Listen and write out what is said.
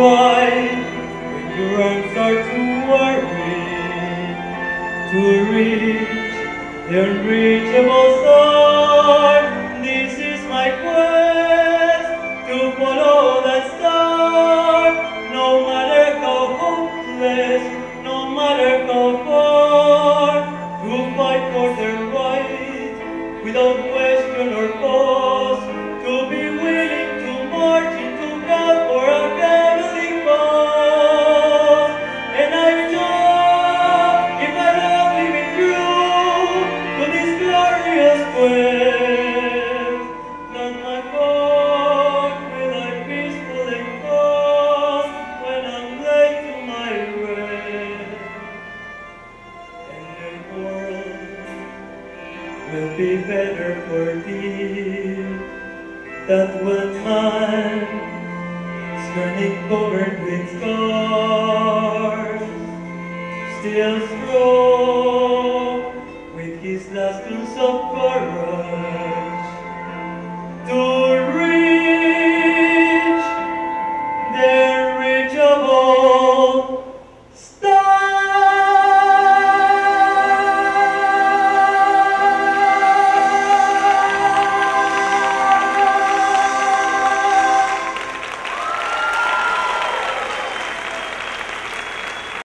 bright when your arms are too weary to reach the unreachable star. This is my quest to follow that star, no matter how hopeless, no matter how far, to fight for their right without question or cause. Will be better for thee. That one man turning covered with scars, still strong. Regis lastrum socorro.